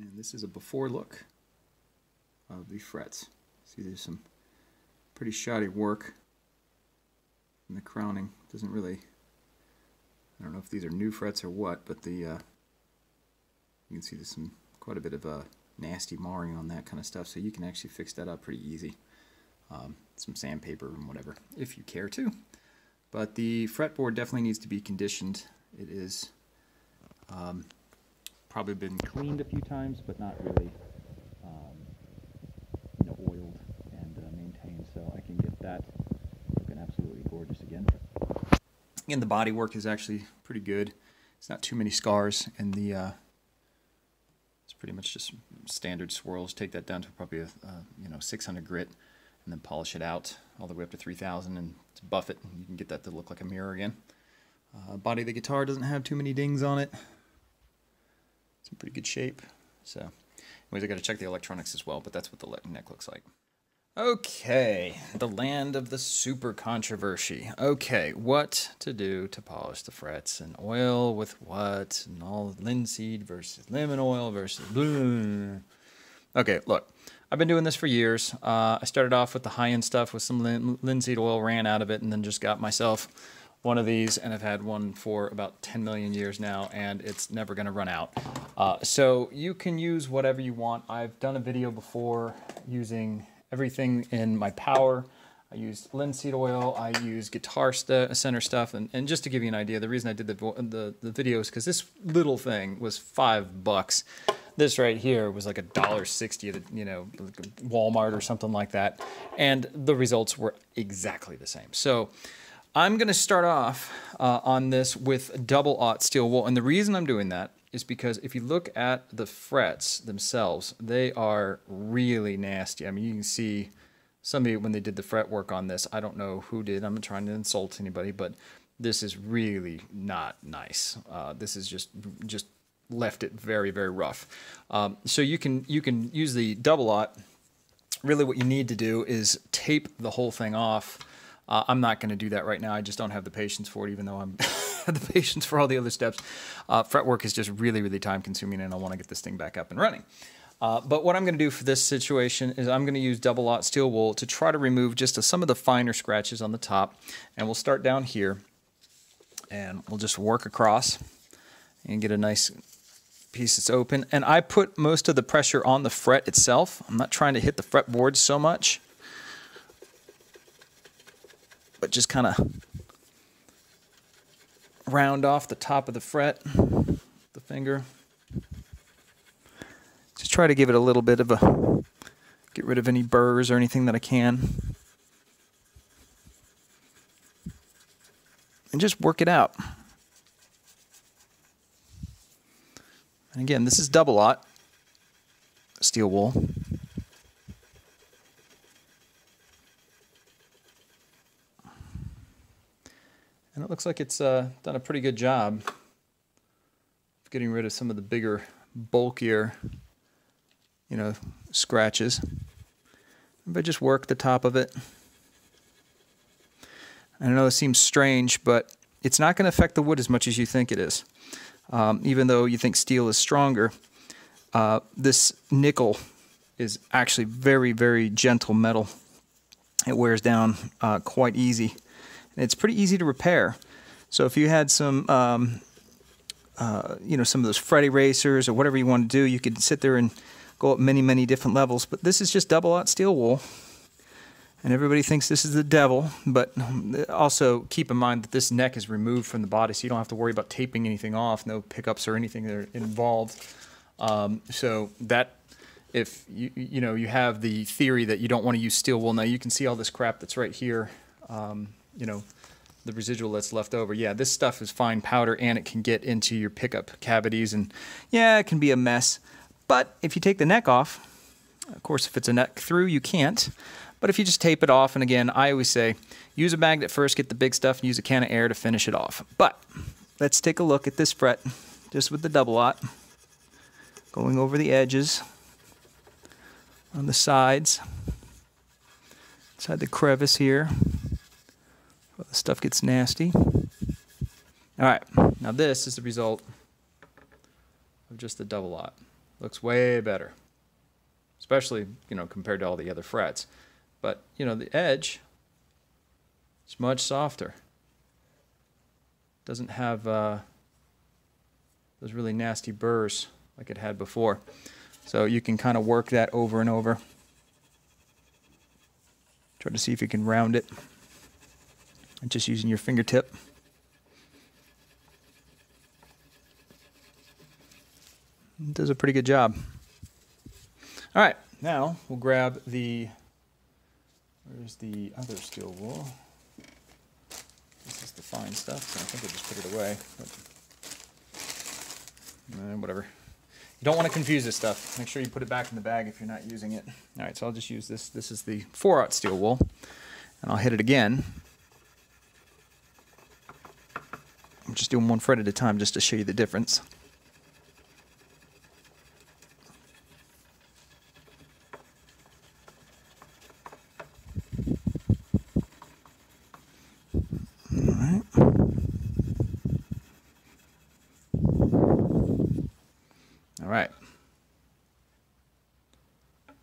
And this is a before look of the frets. See there's some pretty shoddy work. In the crowning doesn't really I don't know if these are new frets or what but the uh, you can see there's some quite a bit of uh, nasty marring on that kind of stuff. So you can actually fix that up pretty easy. Um, some sandpaper and whatever if you care to. But the fretboard definitely needs to be conditioned. It is um, probably been cleaned a few times but not really um, you know oiled and uh, maintained. So I can get that looking absolutely gorgeous again. And the body work is actually pretty good. It's not too many scars and the uh, it's pretty much just standard swirls. Take that down to probably a uh, you know 600 grit and then polish it out all the way up to 3000 and buff it. You can get that to look like a mirror again. Uh, body of the guitar doesn't have too many dings on it pretty good shape so anyways I got to check the electronics as well but that's what the neck looks like Okay, the land of the super controversy. Okay, what to do to polish the frets and oil with what and all linseed versus lemon oil versus. Okay, look, I've been doing this for years. Uh, I started off with the high end stuff with some lin- linseed oil, ran out of it, and then just got myself one of these, and I've had one for about 10 million years now, and it's never going to run out. Uh, so you can use whatever you want. I've done a video before using everything in my power. I used linseed oil, I used guitar st center stuff, and, and just to give you an idea, the reason I did the, the, the video is because this little thing was five bucks. This right here was like a dollar sixty at you know Walmart or something like that, and the results were exactly the same. So I'm going to start off uh, on this with double aught steel wool, and the reason I'm doing that is because if you look at the frets themselves, they are really nasty. I mean, you can see somebody when they did the fret work on this. I don't know who did. I'm not trying to insult anybody, but this is really not nice. Uh, this is just just left it very very rough. Um, so you can you can use the double aught. Really, what you need to do is tape the whole thing off. Uh, I'm not going to do that right now. I just don't have the patience for it, even though I'm the patience for all the other steps. Uh, fretwork is just really, really time consuming, and I want to get this thing back up and running. Uh, but what I'm going to do for this situation is I'm going to use double aught steel wool to try to remove just a, some of the finer scratches on the top. And we'll start down here, and we'll just work across and get a nice piece that's open. And I put most of the pressure on the fret itself. I'm not trying to hit the fretboard so much, but just kind of round off the top of the fret, the finger. Just try to give it a little bit of a, get rid of any burrs or anything that I can. And just work it out. And again, this is double aught steel wool. And it looks like it's uh, done a pretty good job of getting rid of some of the bigger, bulkier, you know, scratches. But just work the top of it. I know it seems strange, but it's not going to affect the wood as much as you think it is. Um, even though you think steel is stronger, uh, this nickel is actually very, very gentle metal. It wears down uh, quite easy. It's pretty easy to repair. So if you had some, um, uh, you know, some of those fret erasers or whatever you want to do, you could sit there and go up many, many different levels. But this is just double aught steel wool. And everybody thinks this is the devil, but also keep in mind that this neck is removed from the body, so you don't have to worry about taping anything off, no pickups or anything that are involved. Um, so that if you you know you have the theory that you don't want to use steel wool, now you can see all this crap that's right here. Um, you know, the residual that's left over. Yeah, this stuff is fine powder and it can get into your pickup cavities and yeah, it can be a mess. But if you take the neck off, of course, if it's a neck through, you can't. But if you just tape it off, and again, I always say use a magnet first, get the big stuff, and use a can of air to finish it off. But let's take a look at this fret just with the double aught, going over the edges on the sides, inside the crevice here stuff gets nasty. All right, now this is the result of just the double aught. Looks way better. Especially, you know, compared to all the other frets. But, you know, the edge is much softer. Doesn't have uh, those really nasty burrs like it had before. So you can kind of work that over and over. Try to see if you can round it. And just using your fingertip. It does a pretty good job. All right, now we'll grab the, where's the other steel wool? This is the fine stuff, so I think I just put it away. But, uh, whatever. You don't want to confuse this stuff. Make sure you put it back in the bag if you're not using it. All right, so I'll just use this. This is the 4-aught steel wool, and I'll hit it again. I'm just doing one fret at a time just to show you the difference. All right.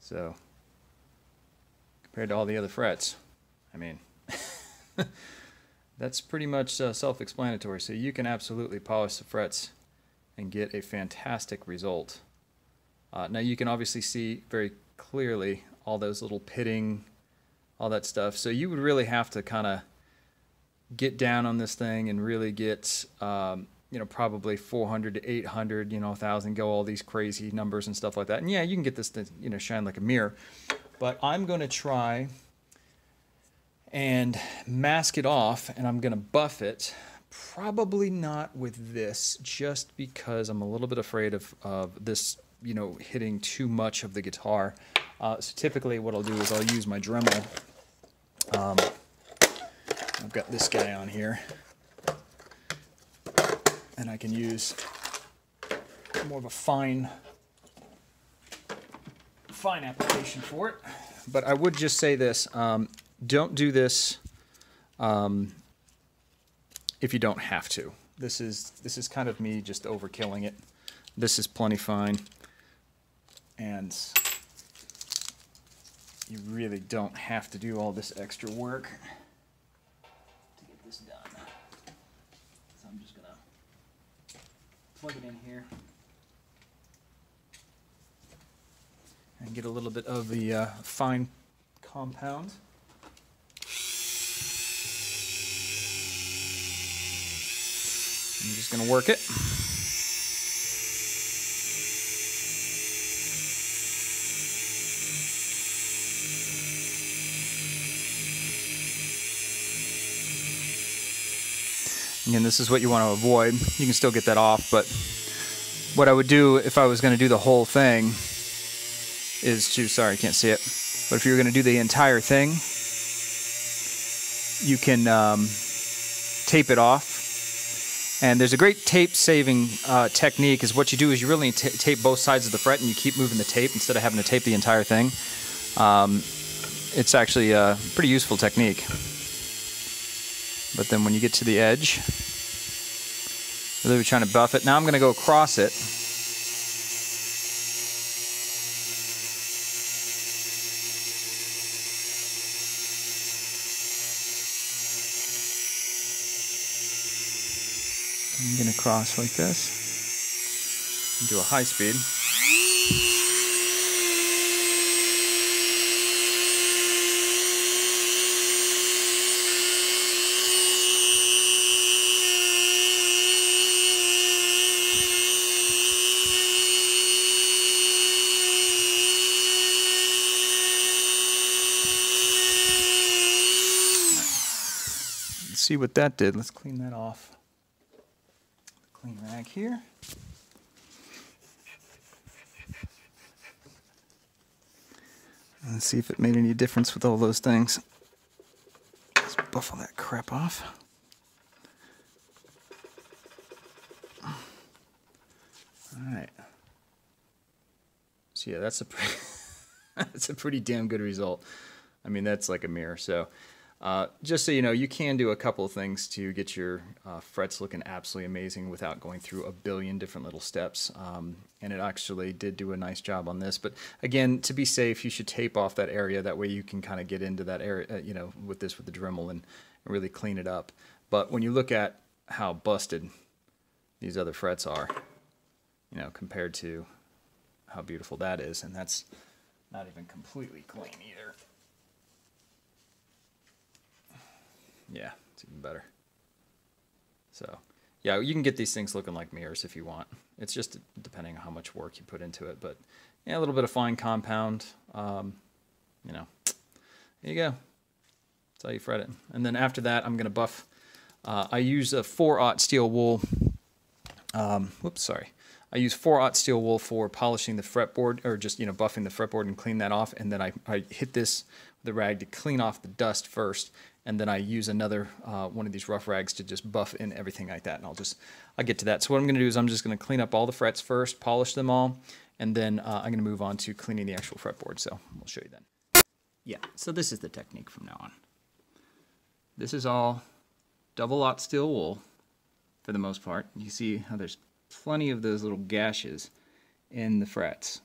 So compared to all the other frets, I mean, that's pretty much uh, self-explanatory. So you can absolutely polish the frets and get a fantastic result. Uh, now you can obviously see very clearly all those little pitting, all that stuff. So you would really have to kind of get down on this thing and really get um, you know, probably 400 to 800, you know, 1,000, go all these crazy numbers and stuff like that. And yeah, you can get this to, you know, shine like a mirror. But I'm going to try and mask it off, and I'm to buff it. Probably not with this, just because I'm a little bit afraid of, of this, you know, hitting too much of the guitar. Uh, so typically what I'll do is I'll use my Dremel. Um, I've got this guy on here and I can use more of a fine fine application for it. But I would just say this, um, don't do this um, if you don't have to. This is, this is kind of me just overkilling it. This is plenty fine. And you really don't have to do all this extra work. To get this done. So I'm just gonna plug it in here. And get a little bit of the uh, fine compound. I'm just going to work it. Again, this is what you want to avoid. You can still get that off, but what I would do if I was going to do the whole thing is to, sorry, I can't see it, but if you're going to do the entire thing, you can um, tape it off. And there's a great tape saving uh, technique is what you do is you really tape both sides of the fret and you keep moving the tape instead of having to tape the entire thing. Um, it's actually a pretty useful technique. But then when you get to the edge, really trying to buff it. Now I'm going to go across it. I'm going to cross like this. and Do a high speed. see what that did. Let's clean that off. Rag here. Let's see if it made any difference with all those things. Let's buff all that crap off. Alright. So yeah, that's a pretty, that's a pretty damn good result. I mean, that's like a mirror. So Uh, just so you know, you can do a couple of things to get your uh, frets looking absolutely amazing without going through a billion different little steps. Um, and it actually did do a nice job on this. But again, to be safe, you should tape off that area. That way you can kind of get into that area, uh, you know, with this with the Dremel and, and really clean it up. But when you look at how busted these other frets are, you know, compared to how beautiful that is, and that's not even completely clean either. Yeah, it's even better. So, yeah, you can get these things looking like mirrors if you want. It's just depending on how much work you put into it. But yeah, a little bit of fine compound. Um, you know, there you go. That's how you fret it. And then after that, I'm going to buff. Uh, I use a 4-aught steel wool. Um, whoops, sorry. I use 4-aught steel wool for polishing the fretboard, or just, you know, buffing the fretboard and clean that off. And then I, I hit this with a rag to clean off the dust first and then I use another uh, one of these rough rags to just buff in everything like that. And I'll just, I'll get to that. So what I'm gonna do is I'm just gonna clean up all the frets first, polish them all, and then uh, I'm gonna move on to cleaning the actual fretboard. So we'll show you then. Yeah, so this is the technique from now on. This is all double aught steel wool for the most part. You see how there's plenty of those little gashes in the frets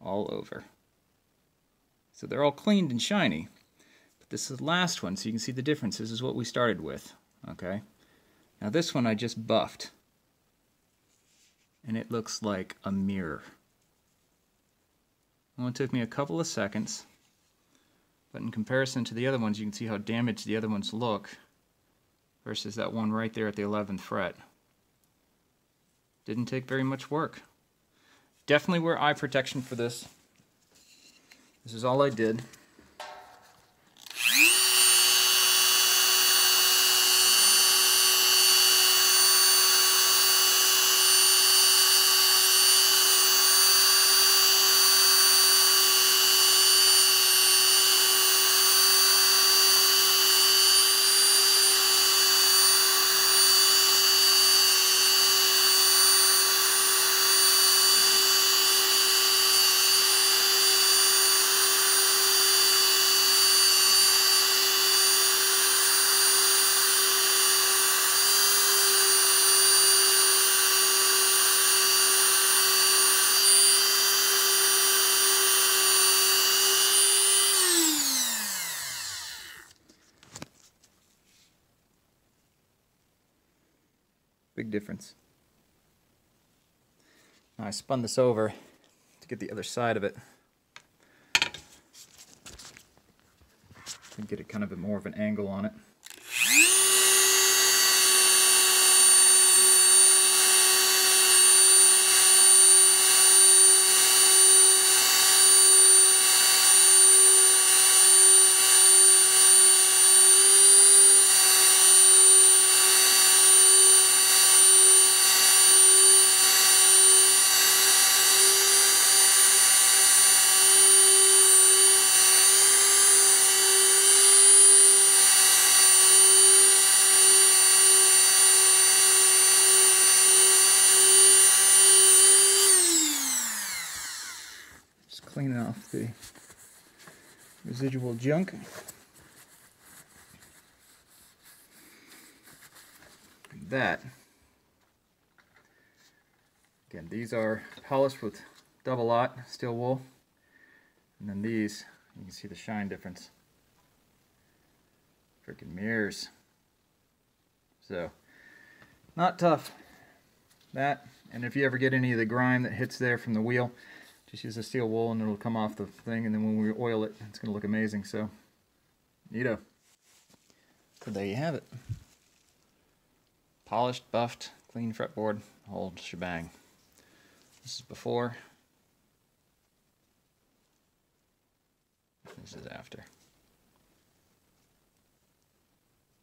all over. So they're all cleaned and shiny. This is the last one, so you can see the difference. This is what we started with, okay? Now this one I just buffed. And it looks like a mirror. Well, it took me a couple of seconds. But in comparison to the other ones, you can see how damaged the other ones look versus that one right there at the 11th fret. Didn't take very much work. Definitely wear eye protection for this. This is all I did. Big difference. Now I spun this over to get the other side of it. And get it kind of a more of an angle on it. clean off the residual junk. that, again, these are polished with double aught steel wool. And then these, you can see the shine difference. Freaking mirrors. So, not tough. That, and if you ever get any of the grime that hits there from the wheel, just use a steel wool and it'll come off the thing and then when we oil it, it's going to look amazing. So, neato. So there you have it. Polished, buffed, clean fretboard, whole shebang. This is before. This is after.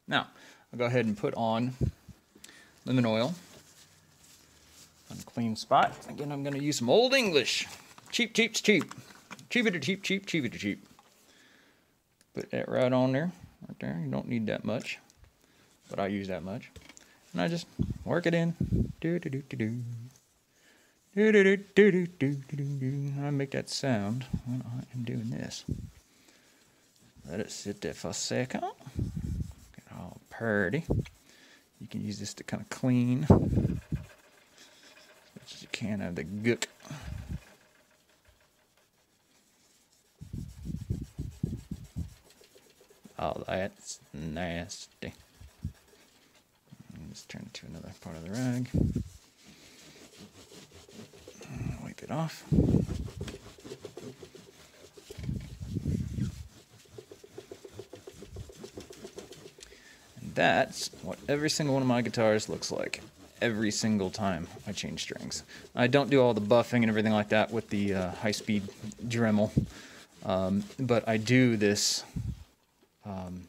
Now, I'll go ahead and put on lemon oil on a clean spot. Again, I'm going to use some Old English. Cheap, cheap's cheap. Cheap it or cheap, cheap, cheap it cheap. Put that right on there, right there. You don't need that much, but I use that much. And I just work it in. Do do do do do. Do do do do do do do do. I make that sound when I am doing this. Let it sit there for a second. Get all purty. You can use this to kind of clean as much as you can of the gook. Oh, that's nasty. Let's turn it to another part of the rag. Wipe it off. And that's what every single one of my guitars looks like every single time I change strings. I don't do all the buffing and everything like that with the uh, high-speed Dremel, um, but I do this um,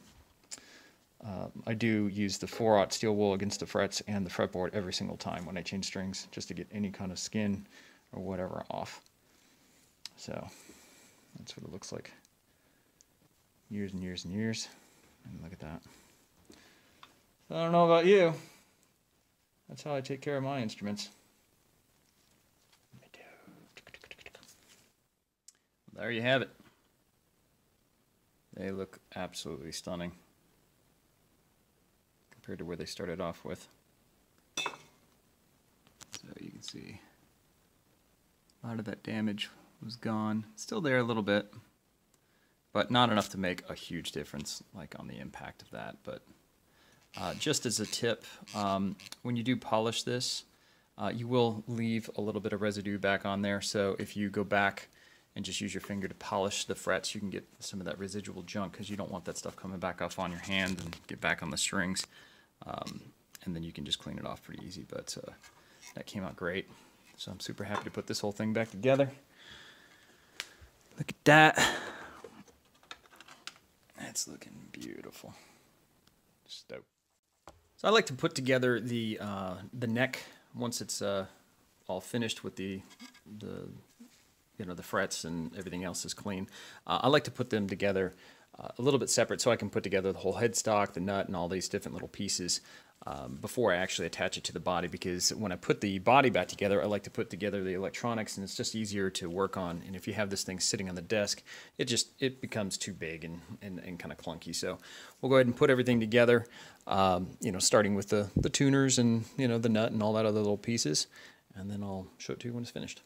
uh, I do use the 4-aught steel wool against the frets and the fretboard every single time when I change strings, just to get any kind of skin or whatever off. So that's what it looks like. Years and years and years. And look at that. I don't know about you. That's how I take care of my instruments. There you have it. They look absolutely stunning compared to where they started off with. So you can see a lot of that damage was gone. Still there a little bit, but not enough to make a huge difference like on the impact of that. But uh, just as a tip, um, when you do polish this, uh, you will leave a little bit of residue back on there. So if you go back and just use your finger to polish the frets, you can get some of that residual junk because you don't want that stuff coming back off on your hand and get back on the strings. Um, and then you can just clean it off pretty easy. But uh, that came out great. So I'm super happy to put this whole thing back together. Look at that. That's looking beautiful. Stoked. So I like to put together the uh, the neck once it's uh, all finished with the the you know the frets and everything else is clean. Uh, I like to put them together uh, a little bit separate so I can put together the whole headstock, the nut, and all these different little pieces um, before I actually attach it to the body because when I put the body back together, I like to put together the electronics and it's just easier to work on. And if you have this thing sitting on the desk, it just it becomes too big and, and, and kind of clunky. So we'll go ahead and put everything together, um, you know, starting with the, the tuners and, you know, the nut and all that other little pieces. And then I'll show it to you when it's finished.